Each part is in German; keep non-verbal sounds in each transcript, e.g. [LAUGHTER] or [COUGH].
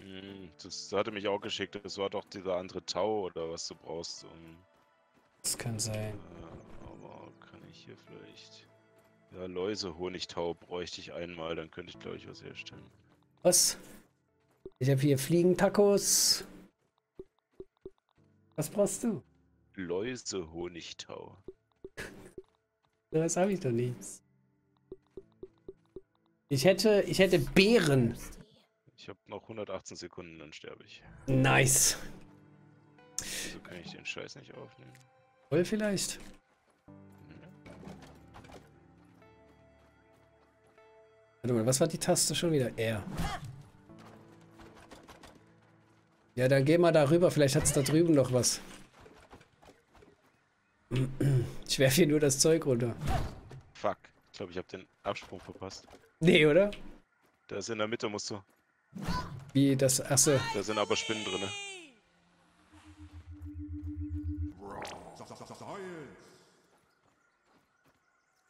Hm, Das hatte mich auch geschickt. Das war doch dieser andere Tau oder was du brauchst. Um, Das kann sein. äh, aber kann ich hier vielleicht. Ja, Läuse, Honigtau bräuchte ich einmal, dann könnte ich glaube ich was herstellen. Was? Ich habe hier Fliegentacos. Was brauchst du? Läuse, Honigtau. [LAUGHS] Das habe ich doch nichts. Ich hätte, ich hätte Beeren. Ich habe noch 118 Sekunden, dann sterbe ich. Nice. Wieso kann ich den Scheiß nicht aufnehmen? Voll vielleicht. Warte mal, was war die Taste schon wieder? R. Ja, dann geh mal darüber. Vielleicht hat es da drüben noch was. Ich werfe hier nur das Zeug runter. Fuck. Ich glaube, ich habe den Absprung verpasst. Nee, oder? Da ist in der Mitte, musst du. Wie das. Achso. Da sind aber Spinnen drin.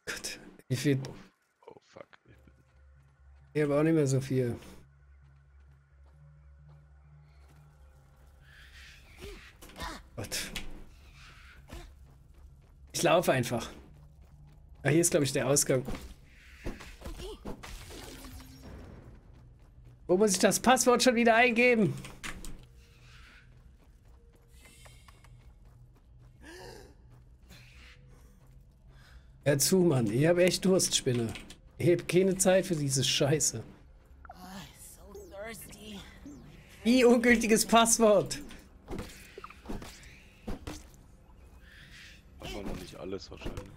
Gott. Wie viel. Oh fuck. Ich bin Ich habe auch nicht mehr so viel. Gott. Ich laufe einfach. Ah, hier ist, glaube ich, der Ausgang. Wo muss ich das Passwort schon wieder eingeben? Hör zu, Mann. Ich habe echt Durst, Spinne. Ich habe keine Zeit für diese Scheiße. Wie ungültiges Passwort. aber noch nicht alles wahrscheinlich.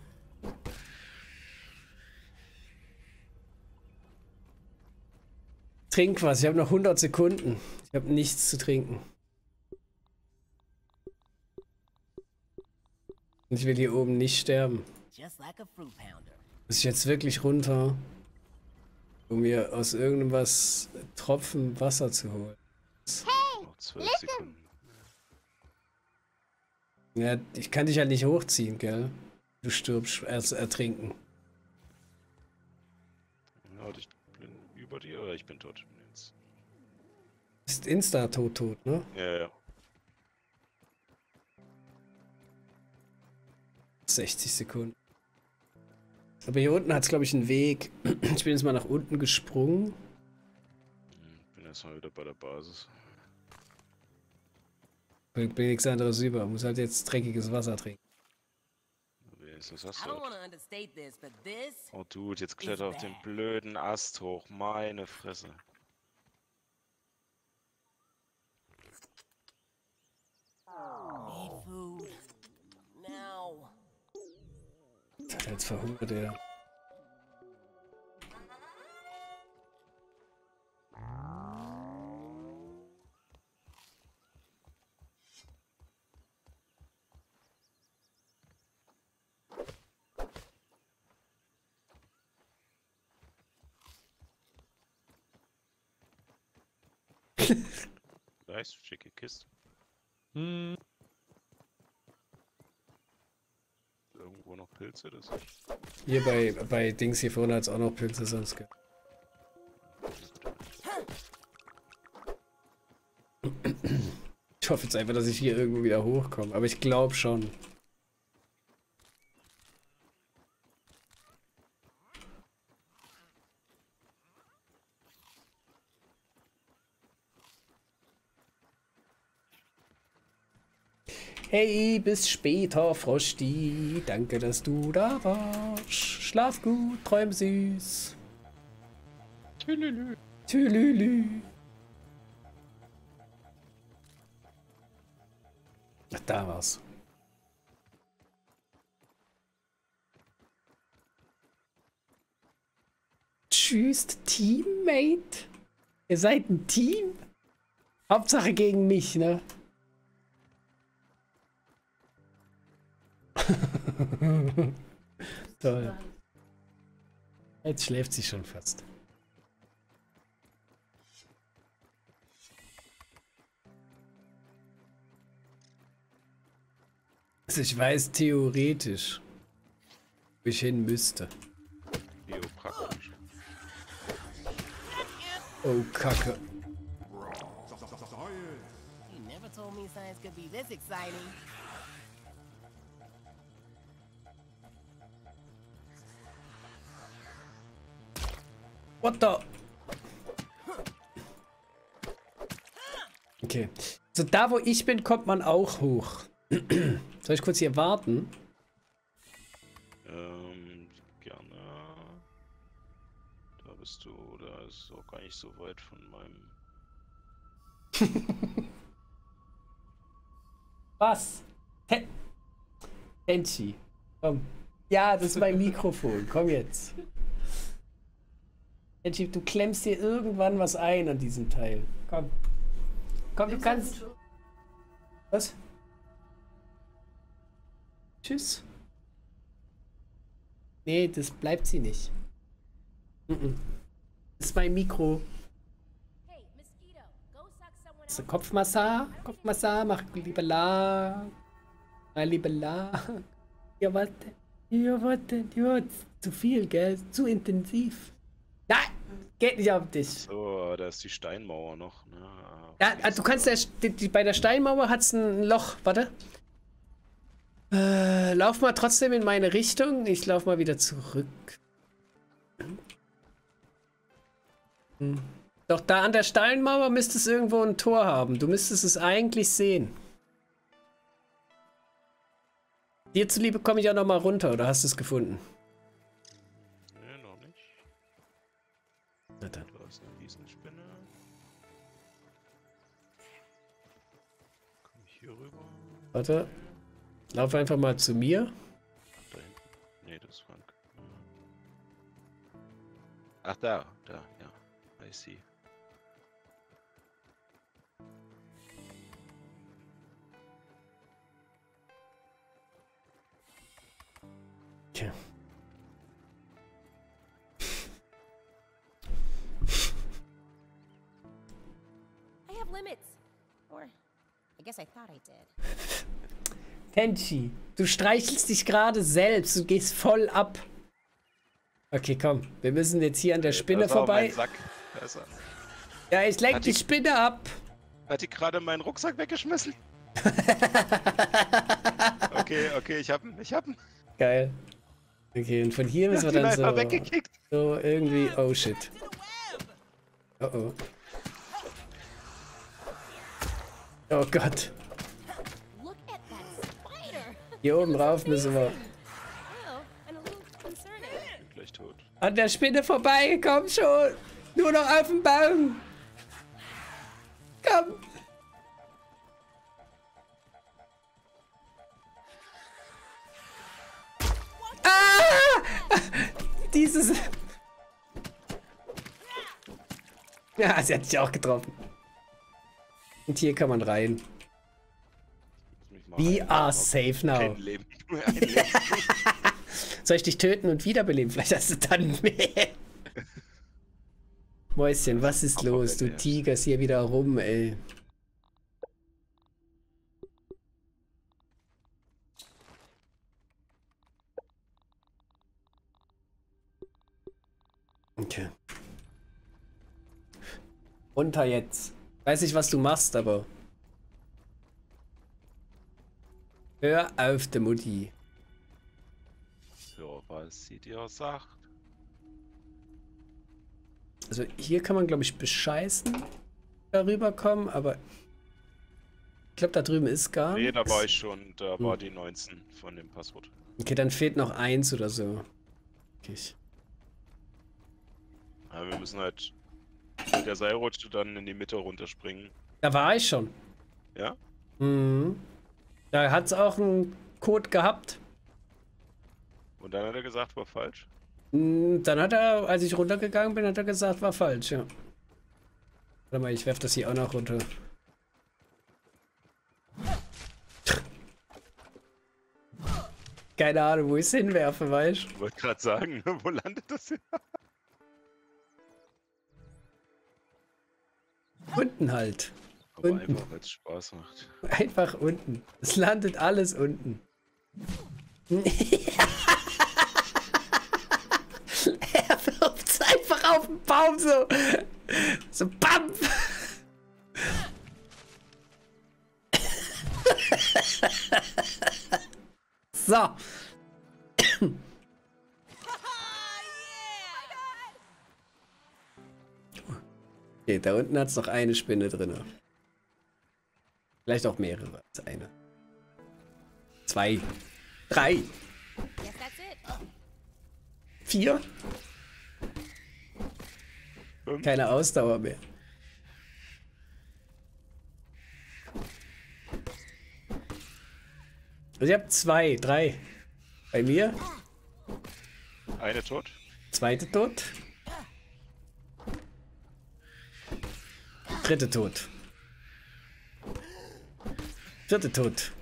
Trink was. Ich habe noch 100 Sekunden. Ich habe nichts zu trinken. Und ich will hier oben nicht sterben. Just like a fruit pounder. Muss ich jetzt wirklich runter, um mir aus irgendwas Tropfen Wasser zu holen. Noch 12 Sekunden. Ja, ich kann dich ja nicht hochziehen, gell? Du stirbst erst ertrinken. Ja, ich bin über dir oder ich bin tot. Jetzt. Ist insta tot tot, ne? Ja, ja. 60 Sekunden. Aber hier unten hat es, glaube ich, einen Weg. [CLEARS THROAT] Ich bin jetzt mal nach unten gesprungen. Hm, Bin erstmal wieder bei der Basis. Bringt mir nichts anderes über. Muss halt jetzt dreckiges Wasser trinken. Hast du don't was. to understate this, this Oh Dude, jetzt kletter auf den blöden Ast hoch. Meine Fresse. need food now. Das jetzt verhungert, der. Nice, schicke Kiste. Irgendwo noch Pilze, das ist. Hier bei, bei Dings hier vorne hat es auch noch Pilze sonst gehabt. Ich hoffe jetzt einfach, dass ich hier irgendwo wieder hochkomme. Aber ich glaube schon. Hey, bis später, Frosty. Danke, dass du da warst. Schlaf gut, träum süß. Tülülü. Tülülü. Ach, da war's. Tschüss, Teammate. Ihr seid ein Team. Hauptsache gegen mich, ne? [LAUGHS] Toll. Jetzt schläft sie schon fast. Also ich weiß theoretisch, wo ich hin müsste. Oh, Kacke. any science could be this exciting. What the? Okay. So, da wo ich bin, kommt man auch hoch. Soll ich kurz hier warten? Ähm, gerne. Da bist du, da ist auch gar nicht so weit von meinem. [LAUGHS] Was? Ten Tenchi. Komm. Ja, das ist mein Mikrofon. Komm jetzt. Tenchi, du klemmst dir irgendwann was ein an diesem Teil. Komm. Komm, du kannst. Was? Tschüss. Nee, das bleibt sie nicht. Das ist mein Mikro. So, Kopfmassage, Kopfmassage, mach lieber la. Mal lieber la. Ja, warte. Ja, warte. Ja, zu viel, gell? Zu intensiv. Geht nicht auf dich. So, da ist die Steinmauer noch, ne? Ah, Ja, also du kannst der, die, die, bei der Steinmauer hat's ein Loch. Warte. Äh, lauf mal trotzdem in meine Richtung. Ich lauf mal wieder zurück. Hm. Doch da an der Steinmauer müsste es irgendwo ein Tor haben. Du müsstest es eigentlich sehen. Dir zuliebe komme ich auch noch mal runter, oder hast du es gefunden? Warte. Lauf einfach mal zu mir. Da hinten. Nee, das ist Frank. Ach, da, da, ja. I see. I guess I thought I did. Tenchi, du streichelst dich gerade selbst. Du gehst voll ab. Okay, komm. Wir müssen jetzt hier an der Spinne Das war vorbei. Sack. Ja, ich lenk die die- Spinne ab. Hat die gerade meinen Rucksack weggeschmissen? [LAUGHS] okay, okay, ich hab ihn, ich hab ihn. Geil. Okay, und von hier müssen wir dann so, weggekickt. so irgendwie. Oh shit. Oh oh. Oh Gott. Hier oben rauf müssen wir. Gleich tot. An der Spinne vorbei, komm schon. Nur noch auf den Baum. Komm. Ah! Dieses. Ja, sie hat sich auch getroffen. Und hier kann man rein. We rein. are safe now. [LAUGHS] [LAUGHS] Soll ich dich töten und wiederbeleben? Vielleicht hast du dann mehr. [LAUGHS] Mäuschen, was ist Aber los? Du er- tigerst hier wieder rum, ey. Okay. Runter jetzt. Weiß nicht, was du machst, aber. Hör auf, der Mutti. So, was sie dir sagt. Also hier kann man, glaube ich, bescheißen darüber kommen, aber ich glaube, da drüben ist gar Nee, da war ich schon. Da war die 19 von dem Passwort. Okay, dann fehlt noch eins oder so. Okay. Ja, wir müssen halt mit der Seilrutsche dann in die Mitte runterspringen. Da war ich schon. Ja? Mhm. Da hat es auch einen Code gehabt. Und dann hat er gesagt, war falsch. Mm, Dann hat er, als ich runtergegangen bin, hat er gesagt, war falsch, ja. Warte mal, ich werf das hier auch noch runter. Keine Ahnung, wo ich es hinwerfe, weißt Ich wollte gerade sagen, [LAUGHS] wo landet das hier? Unten halt. Aber Unten. einfach, weil es Spaß macht. Einfach unten. Es landet alles unten. [LAUGHS] er wirft einfach auf den Baum so. So BAM! [LAUGHS] so. Okay, da unten hat es noch eine Spinne drin. Vielleicht auch mehrere als eine. Zwei. Drei. Guess that's it. Vier. Keine Ausdauer mehr. Also ich habe zwei, drei. Bei mir. Eine tot. Zweite tot. Dritte tot. Vierte tot.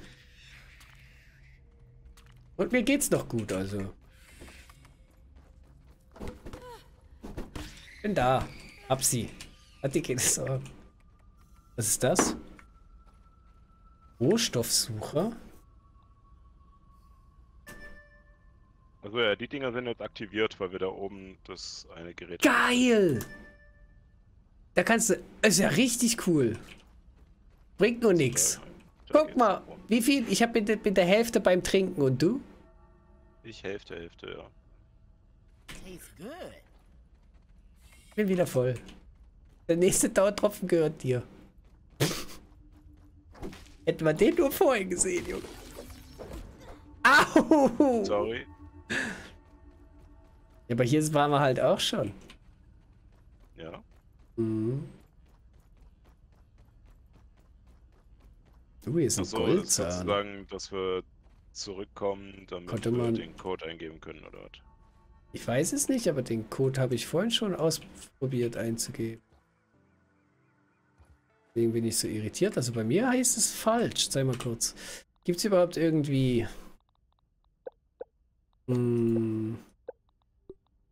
Und mir geht's noch gut, also. Bin da. Hab sie. Hat die keine Sorgen. Was ist das? Rohstoffsucher? Also ja, die Dinger sind jetzt aktiviert, weil wir da oben das eine Gerät Geil! Da kannst du. Ist ja richtig cool. Bringt nur nix. Da Guck mal, wie viel? Ich habe mit, mit der Hälfte beim Trinken und du? Ich Hälfte, Hälfte, ja. Good. Bin wieder voll. Der nächste Dauertropfen gehört dir. [LAUGHS] Hätten wir den nur vorhin gesehen, Junge. Au! Sorry. Ja, aber hier waren wir halt auch schon. Ja. Mhm. Uh, hier ist ein Achso, das Goldzahn. sozusagen, dass wir zurückkommen, damit Konnte wir man- den Code eingeben können, oder was? Ich weiß es nicht, aber den Code habe ich vorhin schon ausprobiert einzugeben. Deswegen bin ich so irritiert. Also bei mir heißt es falsch. Zeig mal kurz. Gibt es überhaupt irgendwie... Hm,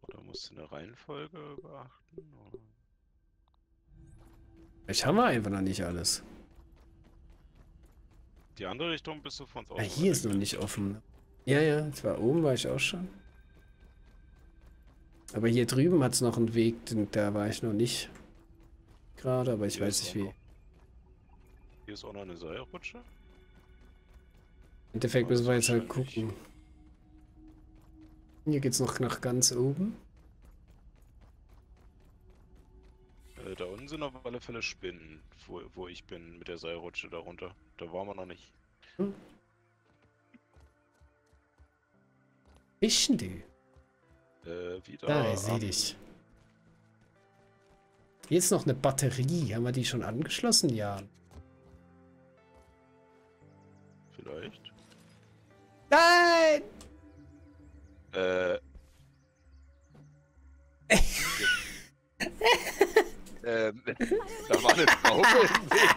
Oder musst du eine Reihenfolge beachten? Oder? Vielleicht haben wir einfach noch nicht alles. Die andere Richtung bist du von uns Ah, hier ist noch nicht offen. Ja, ja, zwar oben war ich auch schon. Aber hier drüben hat es noch einen Weg, den, da war ich noch nicht. Gerade, aber ich Hier weiß nicht wie. noch- Hier ist auch noch eine Seilrutsche. Im Endeffekt müssen wir jetzt halt gucken. Hier geht's noch nach ganz oben. Äh, da unten sind auf alle Fälle Spinnen, wo, wo ich bin mit der Seilrutsche darunter. Da waren wir noch nicht. Fischen die? Äh, wieder. Da, ich sehe am- dich. Hier ist noch eine Batterie. Haben wir die schon angeschlossen? Ja. Vielleicht. Nein! Äh. Da war eine Traube im Weg.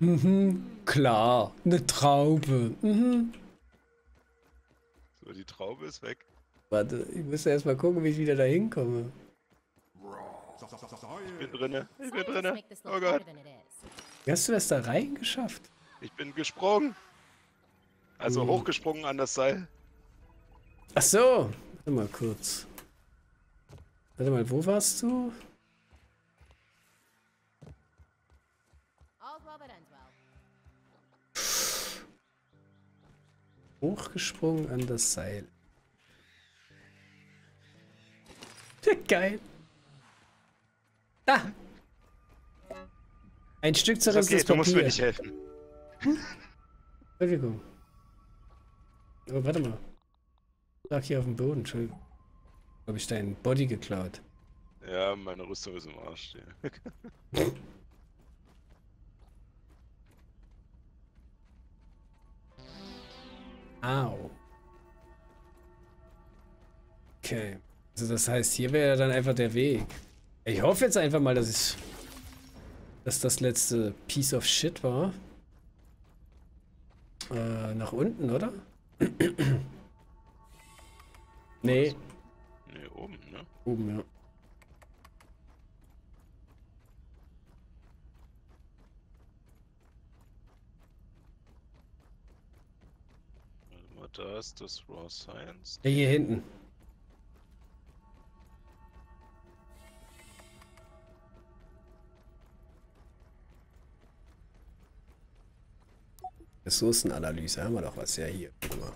Mhm, klar. Eine Traube. Mhm. So, die Traube ist weg. Warte, ich muss erst mal gucken, wie ich wieder da hinkomme. Ich bin drinne. Ich bin drinne. Oh Gott. Wie hast du das da reingeschafft? Ich bin gesprungen. Also Hm. hochgesprungen an das Seil. Ach so. Warte mal kurz. Warte mal, wo warst du? Hochgesprungen an das Seil. Geil. Da. Ein Stück zerrissenes okay, du musst mir Papier. nicht helfen. [LAUGHS] Entschuldigung. Aber warte mal. Lag hier auf dem Boden, Entschuldigung. Habe ich deinen Body geklaut? Ja, meine Rüstung ist im Arsch. Ja. [LAUGHS] Au. Okay. Also das heißt, hier wäre dann einfach der Weg. Ich hoffe jetzt einfach mal, dass ich... Dass das letzte Piece of Shit war. Äh, nach unten, oder? [CLEARS THROAT] nee, Nee, oben, ne? oben, ja. Warte mal, da ist das Raw Science. Ja, hier hinten. Ressourcenanalyse haben wir doch was. Ja, hier. Guck mal.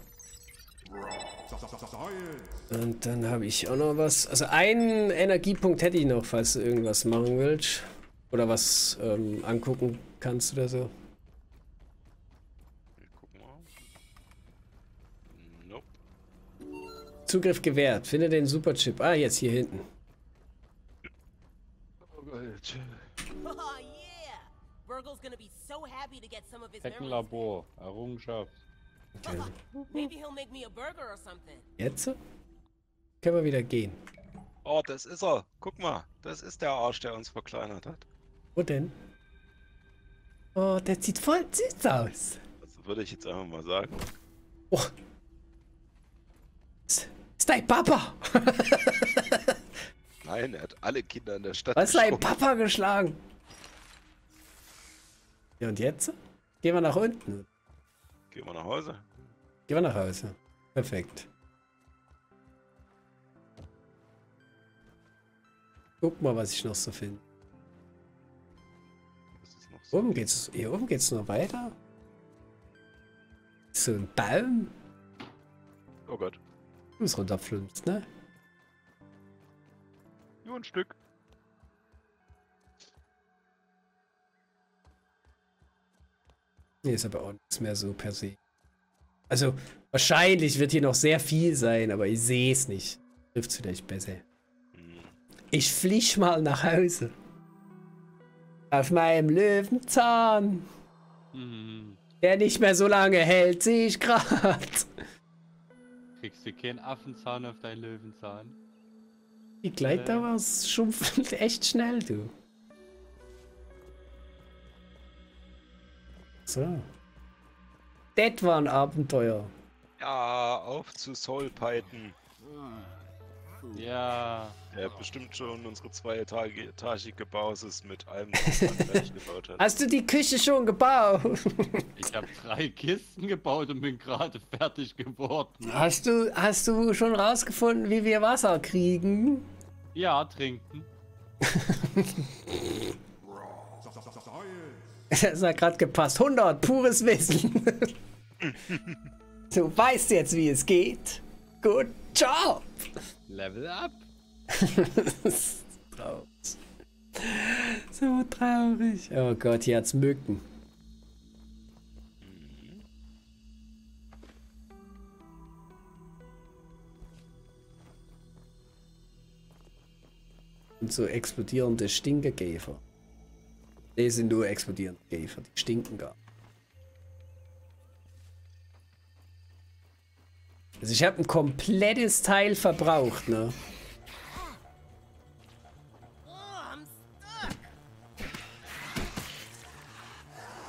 Und dann habe ich auch noch was. Also einen Energiepunkt hätte ich noch, falls du irgendwas machen willst. Oder was ähm, angucken kannst oder so. Zugriff gewährt. Finde den Superchip. Ah, jetzt hier hinten. Oh Gott. Oh yeah! Virgil's gonna be so happy to get some of his memories. Heckenlabor, Errungenschaft. Okay. Maybe he'll make me a burger or something. Jetzt? Können wir wieder gehen. Oh, das ist er. Guck mal. Das ist der Arsch, der uns verkleinert hat. Wo denn? Oh, der sieht voll süß aus. Das würde ich jetzt einfach mal sagen. Oh. Ist, dein Papa? [LAUGHS] Nein, er hat alle Kinder in der Stadt Was ist dein. Papa geschlagen? Ja, und jetzt? Gehen wir nach unten. Gehen wir nach Hause. Gehen wir nach Hause. Perfekt. Guck mal, was ich noch so finde. So. Oben geht's. Hier oben geht's noch weiter. So ein Baum. Oh Gott. Du es runterflumst, ne? Nur ein Stück. Nee, ist aber auch nichts mehr so per se. Also, wahrscheinlich wird hier noch sehr viel sein, aber ich sehe es nicht. Trifft's vielleicht besser. Hm. Ich flieg mal nach Hause. Auf meinem Löwenzahn. Hm, Der nicht mehr so lange hält, sehe ich grad. Kriegst du keinen Affenzahn auf deinen Löwenzahn? Die Gleitdauer schrumpft [LAUGHS] echt schnell, du. So. Das war ein Abenteuer. Ja, auf zu Soul Python. Ja, Der bestimmt schon unsere zweietagige Basis mit allem, was [LAUGHS] er fertig gebaut hat. Hast du die Küche schon gebaut? ich habe drei Kisten gebaut und bin gerade fertig geworden. Hast du, hast du schon rausgefunden, wie wir Wasser kriegen? Ja, trinken. [LAUGHS] Das hat gerade gepasst. 100, pures Wissen. [LAUGHS] du weißt jetzt, wie es geht. Good job. Level up. traurig. [LAUGHS] So traurig. Oh Gott, hier hat's Mücken. Und so explodierende Stinkekäfer. Die sind nur explodierende Käfer, die stinken gar. nicht. Also ich habe ein komplettes Teil verbraucht, ne? Oh.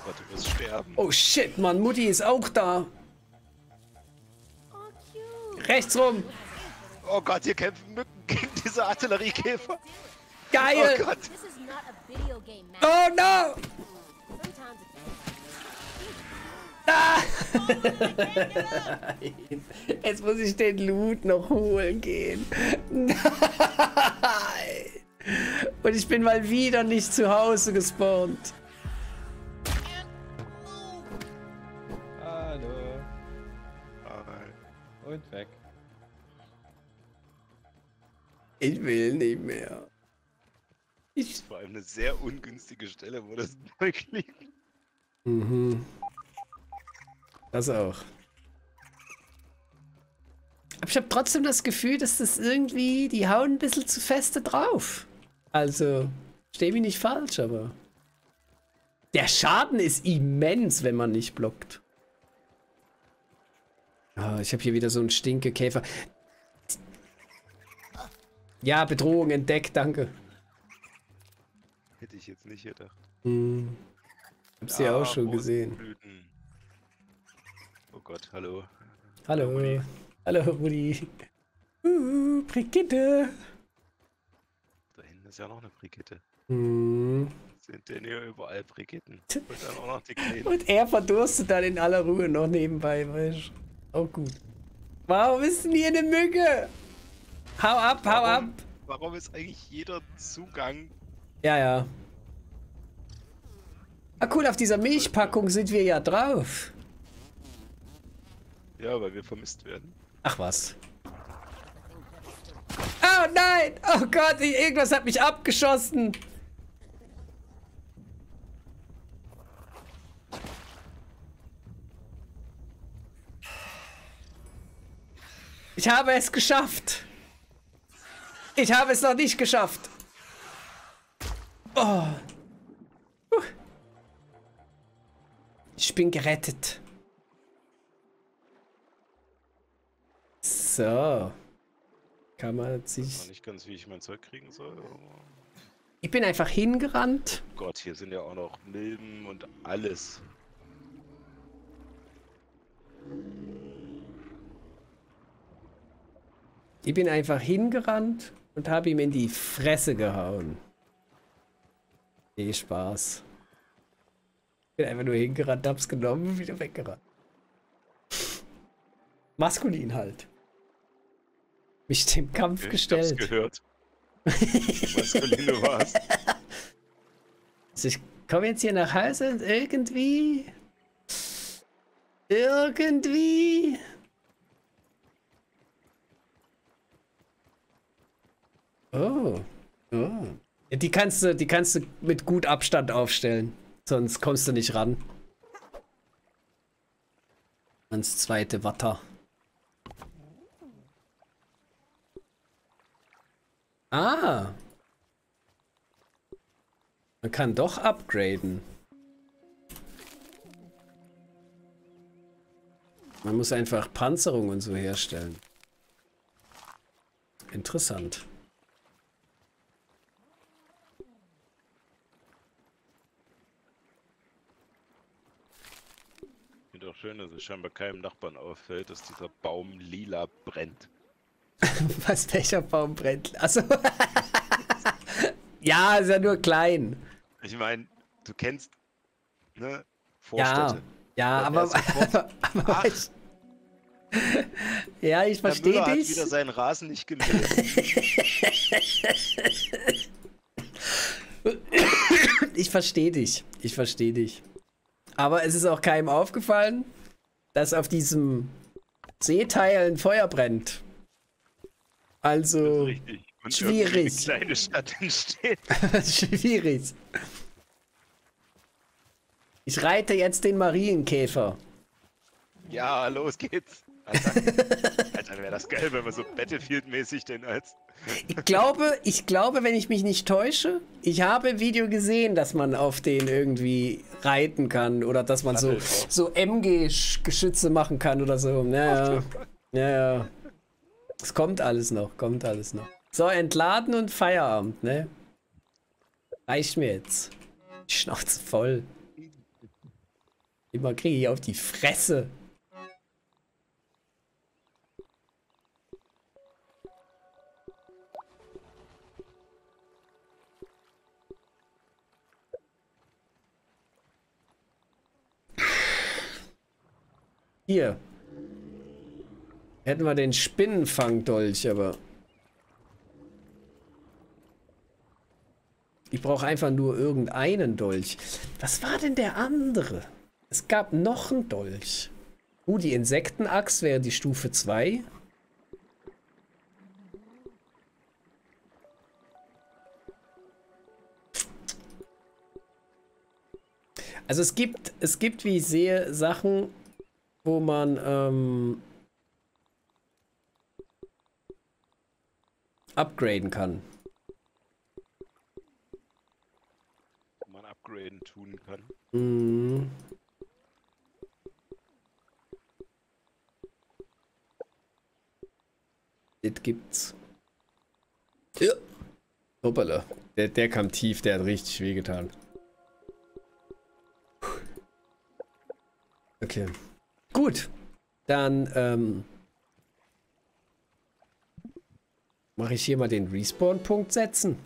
Gott, du wirst sterben. Oh shit, Mann, Mutti ist auch da. Oh. Rechts rum. Oh Gott, hier kämpfen Mücken gegen diese Artilleriekäfer. Geil. Oh Gott. Oh no. [LAUGHS] Jetzt muss ich den Loot noch holen gehen. Nein. Und ich bin mal wieder nicht zu Hause gespawnt. Hallo. Ah, Und weg. Ich will nicht mehr. Ich. Vor allem eine sehr ungünstige Stelle, wo das [LAUGHS] Zeug liegt. Mhm. Das auch. Aber ich habe trotzdem das Gefühl, dass das irgendwie, die hauen ein bisschen zu feste drauf. Also, steh mich nicht falsch, aber. Der Schaden ist immens, wenn man nicht blockt. Ah, ich habe hier wieder so einen Stinkekäfer. Ja, Bedrohung entdeckt, danke. Hätte ich jetzt nicht gedacht. Hm. Hab's ja auch schon gesehen. Rosenblüten. Oh Gott, hallo. Hallo. Rudi. Hallo, Rudi. Uh, Brigitte. Da hinten ist ja noch eine Brigitte. Hm. Sind denn hier überall Brigitten? Und dann auch noch die Kleinen. Und er verdurstet dann in aller Ruhe noch nebenbei, weißt du? Auch gut. Warum ist denn hier eine Mücke? Hau ab, hau ab. Warum, warum ist eigentlich jeder Zugang Ja, ja. Ah, cool, auf dieser Milchpackung sind wir ja drauf. Ja, weil wir vermisst werden. Ach was. Oh nein! Oh Gott, ich- irgendwas hat mich abgeschossen. Ich habe es geschafft. Ich habe es noch nicht geschafft. Oh. Ich bin gerettet. So. Kann man sich. nicht ganz, wie ich mein Zeug kriegen soll. Aber Ich bin einfach hingerannt. Gott, hier sind ja auch noch Milben und alles. Ich bin einfach hingerannt und habe ihm in die Fresse gehauen. Nee, Spaß. Ich bin einfach nur hingerannt, hab's genommen und wieder weggerannt. Maskulin halt. Mich dem Kampf Ich hab's gestellt. gehört. [LAUGHS] Maskuline war's. Also ich komme jetzt hier nach Hause und irgendwie. Irgendwie. Oh. Oh. Ja, die kannst du, die kannst du mit gut Abstand aufstellen. Sonst kommst du nicht ran. Ans zweite Watter. Ah. Man kann doch upgraden. Man muss einfach Panzerung und so herstellen. Interessant. Finde auch schön, dass es scheinbar keinem Nachbarn auffällt, dass dieser Baum lila brennt. [LAUGHS] Was, welcher Baum brennt? Achso. [LAUGHS] ja, ist ja nur klein. Ich meine, du kennst, ne? Ja, Vorstädte. ja, Da aber, sofort- aber, [LAUGHS] aber Ach. ich, ja, ich verstehe Müller hat dich. wieder seinen Rasen nicht gemäht. Ich verstehe dich. Ich verstehe dich. Aber es ist auch keinem aufgefallen, dass auf diesem Seeteil ein Feuer brennt. Also Richtig. Und Schwierig. eine kleine Stadt entsteht. [LAUGHS] schwierig. Ich reite jetzt den Marienkäfer. Ja, los geht's. Alter, [LAUGHS] Alter wäre das geil, wenn man so Battlefield-mäßig den als. Ich glaube, ich glaube, wenn ich mich nicht täusche, ich habe im Video gesehen, dass man auf den irgendwie reiten kann oder dass man so, so MG-Geschütze machen kann oder so. Naja, ja, ja. Es kommt alles noch, kommt alles noch. So, entladen und Feierabend, ne? Reicht mir jetzt. Die Schnauze voll. Immer kriege ich auf die Fresse. Hier. Hätten wir den Spinnenfangdolch, aber. Ich brauche einfach nur irgendeinen Dolch. Was war denn der andere? Es gab noch einen Dolch. Uh, die Insektenaxt wäre die Stufe 2. Also es gibt, es gibt, wie ich sehe, Sachen, wo man ähm, upgraden kann. wo man upgraden tun kann. Mhm. Das gibt's. Ja. Hoppala. Der, der kam tief, der hat richtig wehgetan. Okay. Gut. Dann, ähm. Mache ich hier mal den Respawn-Punkt setzen.